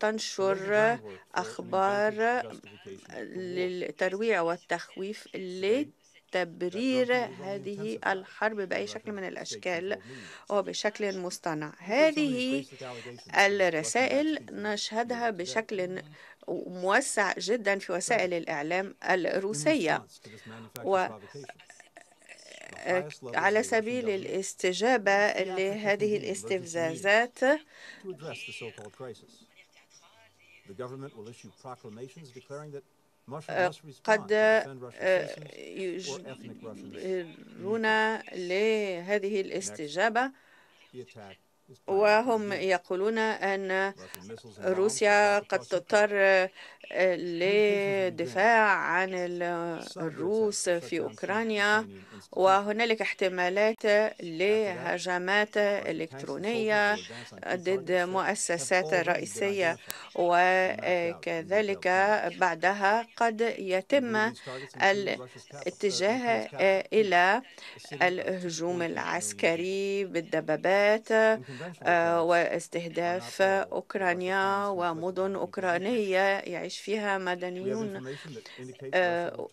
تنشر أخبار للترويع والتخويف لتبرير هذه الحرب بأي شكل من الأشكال وبشكل مصطنع. هذه الرسائل نشهدها بشكل موسع جدا في وسائل الإعلام الروسية. و على سبيل الاستجابة لهذه الاستفزازات. قد يجرون لهذه الاستجابة. وهم يقولون أن روسيا قد تضطر للدفاع عن الروس في أوكرانيا وهنالك احتمالات لهجمات إلكترونية ضد مؤسسات رئيسية وكذلك بعدها قد يتم الاتجاه إلى الهجوم العسكري بالدبابات واستهداف أوكرانيا ومدن أوكرانية يعيش فيها مدنيون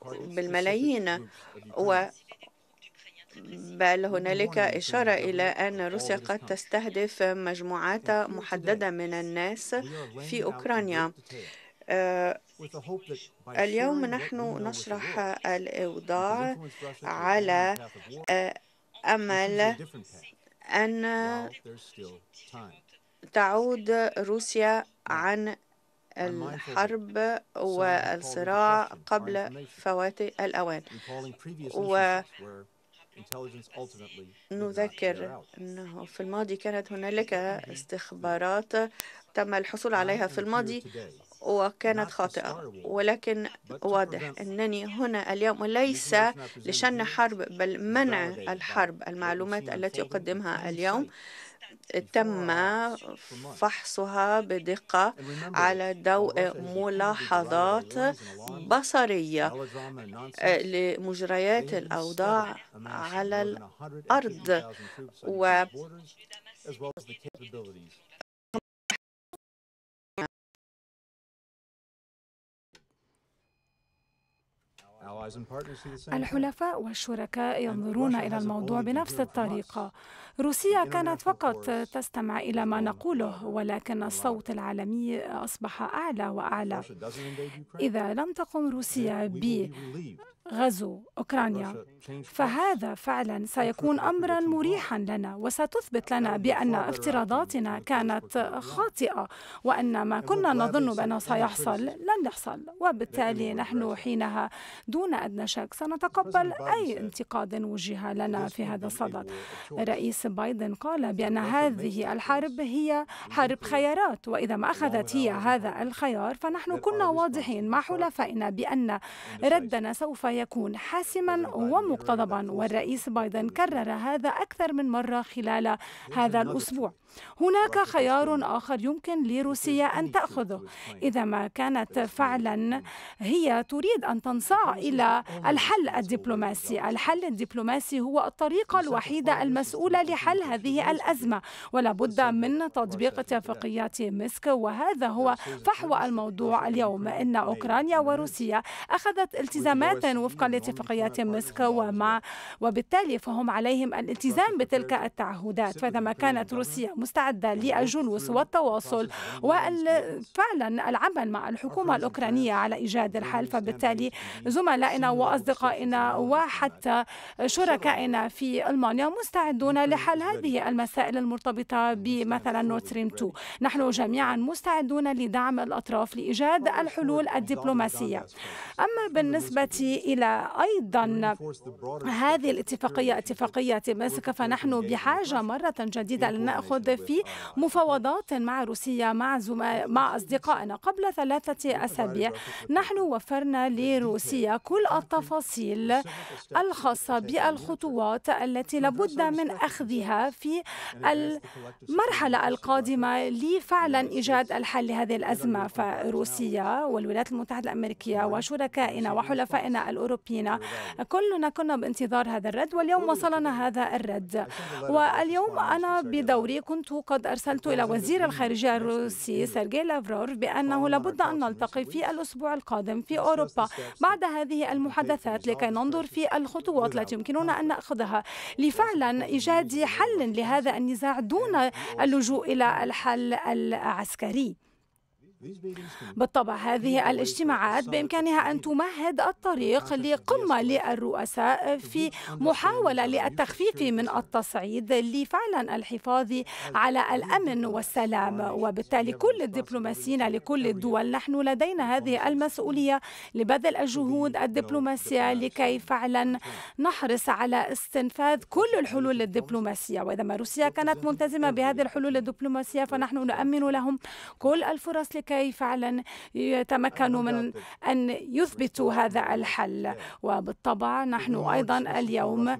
بالملايين. و بل هنالك إشارة إلى أن روسيا قد تستهدف مجموعات محددة من الناس في أوكرانيا. اليوم نحن نشرح الأوضاع على أمل أن تعود روسيا عن الحرب والصراع قبل فوات الأوان. ونذكر أنه في الماضي كانت هنالك استخبارات تم الحصول عليها في الماضي وكانت خاطئة. ولكن واضح أنني هنا اليوم ليس لشن حرب بل منع الحرب المعلومات التي أقدمها اليوم. تم فحصها بدقة على ضوء ملاحظات بصرية. لمجريات الأوضاع على الأرض. و الحلفاء والشركاء ينظرون إلى الموضوع بنفس الطريقة. روسيا كانت فقط تستمع إلى ما نقوله ولكن الصوت العالمي أصبح أعلى وأعلى. إذا لم تقم روسيا ب غزو أوكرانيا. فهذا فعلا سيكون أمرا مريحا لنا وستثبت لنا بأن افتراضاتنا كانت خاطئة وأن ما كنا نظن بأنه سيحصل لن يحصل. وبالتالي نحن حينها دون أدنى شك سنتقبل أي انتقاد وجه لنا في هذا الصدد. الرئيس بايدن قال بأن هذه الحرب هي حرب خيارات وإذا ما أخذت هي هذا الخيار فنحن كنا واضحين مع حلفائنا بأن ردنا سوف يكون حاسما ومقتضبا والرئيس بايدن كرر هذا أكثر من مرة خلال هذا الأسبوع. هناك خيار آخر يمكن لروسيا أن تأخذه. إذا ما كانت فعلا هي تريد أن تنصاع إلى الحل الدبلوماسي. الحل الدبلوماسي هو الطريقة الوحيدة المسؤولة لحل هذه الأزمة. ولا بد من تطبيق اتفاقيات ميسك وهذا هو فحوى الموضوع اليوم. إن أوكرانيا وروسيا أخذت التزامات وفقا لاتفاقيات مينسك ومع وبالتالي فهم عليهم الالتزام بتلك التعهدات فإذا ما كانت روسيا مستعدة للجلوس والتواصل وفعلا العمل مع الحكومة الأوكرانية على إيجاد الحل. فبالتالي زملائنا وأصدقائنا وحتى شركائنا في ألمانيا مستعدون لحل هذه المسائل المرتبطة بمثلا نورد ستريم 2 نحن جميعا مستعدون لدعم الأطراف لإيجاد الحلول الدبلوماسية. أما بالنسبة إلى أيضا هذه الاتفاقية اتفاقية ماسك فنحن بحاجة مرة جديدة لنأخذ في مفاوضات مع روسيا مع مع أصدقائنا. قبل ثلاثة أسابيع نحن وفرنا لروسيا كل التفاصيل الخاصة بالخطوات التي لابد من أخذها في المرحلة القادمة لفعلا إيجاد الحل لهذه الأزمة. فروسيا والولايات المتحدة الأمريكية وشركائنا وحلفائنا الأوروبيين. كلنا كنا بانتظار هذا الرد واليوم وصلنا هذا الرد. واليوم أنا بدوري كنت قد أرسلت إلى وزير الخارجية الروسي سيرجي لافروف بأنه لابد أن نلتقي في الأسبوع القادم في أوروبا بعد هذه المحادثات لكي ننظر في الخطوات التي يمكننا أن نأخذها. لفعلا إيجاد حل لهذا النزاع دون اللجوء إلى الحل العسكري. بالطبع هذه الاجتماعات بإمكانها أن تمهد الطريق لقمة للرؤساء في محاولة للتخفيف من التصعيد لفعلا الحفاظ على الأمن والسلام. وبالتالي كل الدبلوماسيين لكل الدول نحن لدينا هذه المسؤولية لبذل الجهود الدبلوماسية لكي فعلا نحرص على استنفاذ كل الحلول الدبلوماسية وإذا ما روسيا كانت ملتزمة بهذه الحلول الدبلوماسية فنحن نؤمن لهم كل الفرص لكي فعلا يتمكنوا من أن يثبتوا هذا الحل. وبالطبع نحن أيضا اليوم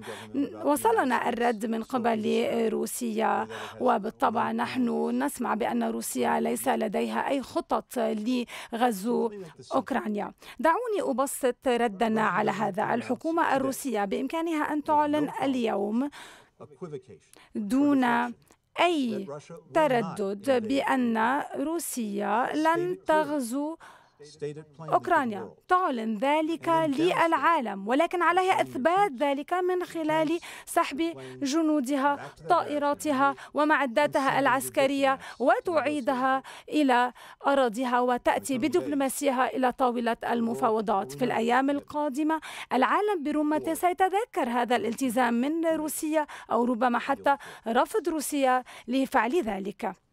وصلنا الرد من قبل روسيا. وبالطبع نحن نسمع بأن روسيا ليس لديها أي خطط لغزو أوكرانيا. دعوني أبسط ردنا على هذا. الحكومة الروسية بإمكانها أن تعلن اليوم دون أي تردد بأن روسيا لن تغزو أوكرانيا تعلن ذلك للعالم ولكن عليها إثبات ذلك من خلال سحب جنودها طائراتها ومعداتها العسكرية وتعيدها إلى أراضيها وتأتي بدبلوماسيها إلى طاولة المفاوضات في الأيام القادمة. العالم برمته سيتذكر هذا الالتزام من روسيا أو ربما حتى رفض روسيا لفعل ذلك.